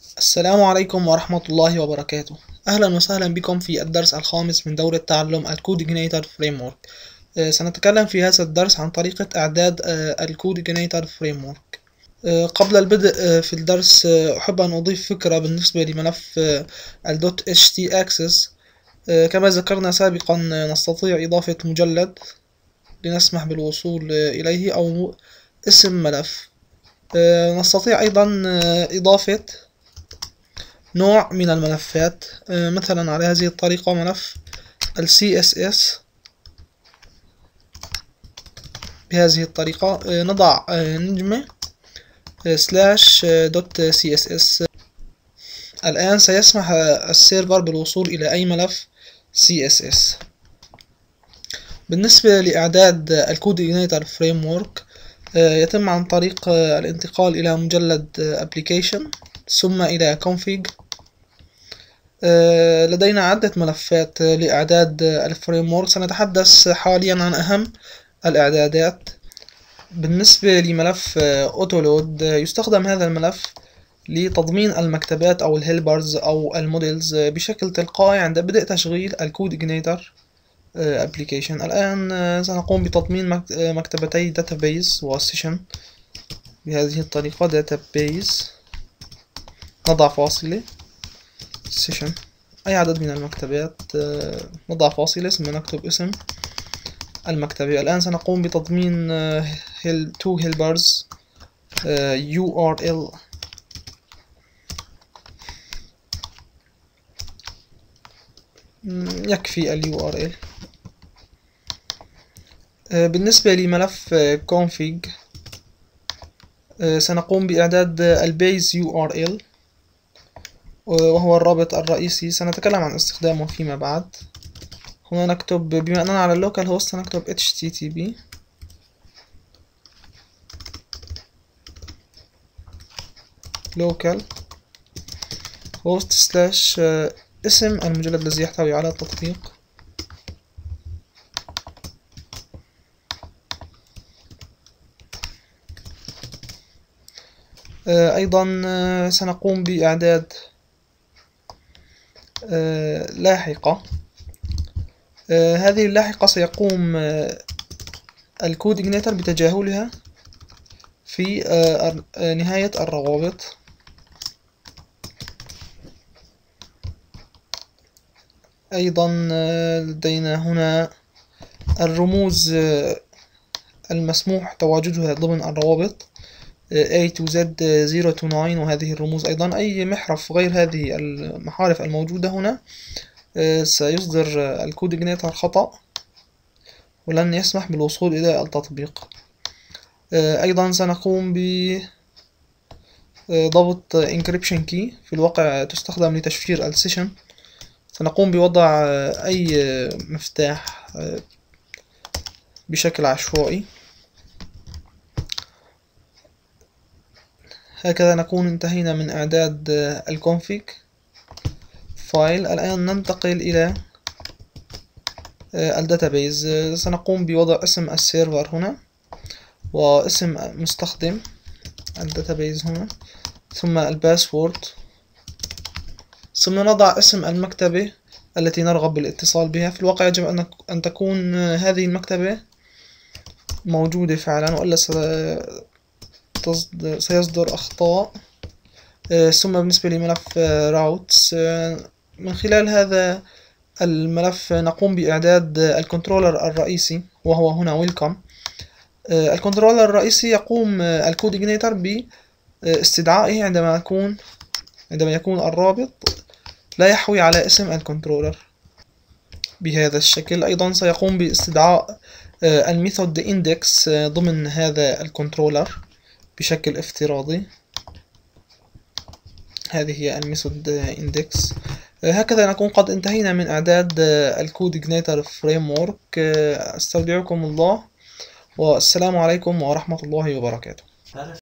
السلام عليكم ورحمة الله وبركاته. أهلا وسهلا بكم في الدرس الخامس من دورة تعلم ال CodeIgniter framework. سنتكلم في هذا الدرس عن طريقة إعداد ال CodeIgniter framework. قبل البدء آه، في الدرس آه، أحب أن أضيف فكرة بالنسبة لملف آه، ال .htaccess كما ذكرنا سابقا نستطيع إضافة مجلد لنسمح بالوصول إليه أو اسم ملف. نستطيع أيضا إضافة نوع من الملفات. مثلا على هذه الطريقة ملف ال CSS بهذه الطريقة نضع نجمة slash dot CSS الآن سيسمح ال server بالوصول إلى أي ملف S بالنسبة لإعداد ال CodeIgniter framework يتم عن طريق الانتقال إلى مجلد application ثم إلى config لدينا عدة ملفات لإعداد ال framework. سنتحدث حاليا عن أهم الإعدادات. بالنسبة لملف autoload يستخدم هذا الملف لتضمين المكتبات أو ال helpers أو ال models بشكل تلقائي عند بدء تشغيل ال CodeIgniter application الآن سنقوم بتضمين مكتبتي database و session بهذه الطريقة database. نضع فاصلة. session أي عدد من المكتبات نضع فاصلة ثم نكتب اسم المكتبة الآن سنقوم بتضمين هيل تو helpers URL يكفي ال URL بالنسبة لملف config سنقوم بإعداد ال base URL وهو الرابط الرئيسي سنتكلم عن استخدامه فيما بعد. هنا نكتب بما أننا على ال localhost نكتب http local host slash اسم المجلد الذي يحتوي على التطبيق. أيضا سنقوم بإعداد لاحقة. آه هذه اللاحقة سيقوم آه الكود إجنيتر بتجاهلها في آه نهاية الروابط. أيضا لدينا هنا الرموز المسموح تواجدها ضمن الروابط. A to Z 0 to 9 وهذه الرموز أيضا. أي محرف غير هذه المحارف الموجودة هنا سيصدر الكود إجنيتر خطأ ولن يسمح بالوصول إلى التطبيق. أيضا سنقوم ب ضبط encryption key في الواقع تستخدم لتشفير ال session سنقوم بوضع أي مفتاح بشكل عشوائي. هكذا نكون انتهينا من إعداد ال config file الآن ننتقل إلى ال database سنقوم بوضع اسم ال server هنا واسم مستخدم ال database هنا ثم ال password. ثم نضع اسم المكتبة التي نرغب بالاتصال بها. في الواقع يجب أن تكون هذه المكتبة موجودة فعلا وإلا سيصدر أخطاء. ثم بالنسبة لملف routes من خلال هذا الملف نقوم بإعداد ال controller الرئيسي وهو هنا welcome. ال controller الرئيسي يقوم ال CodeIgniter باستدعائه عندما يكون عندما يكون الرابط لا يحوي على اسم ال controller. بهذا الشكل أيضا سيقوم باستدعاء ال method index ضمن هذا ال controller. بشكل افتراضي. هذه هي ال method index هكذا نكون قد انتهينا من اعداد ال CodeIgniter framework أستودعكم الله والسلام عليكم ورحمة الله وبركاته.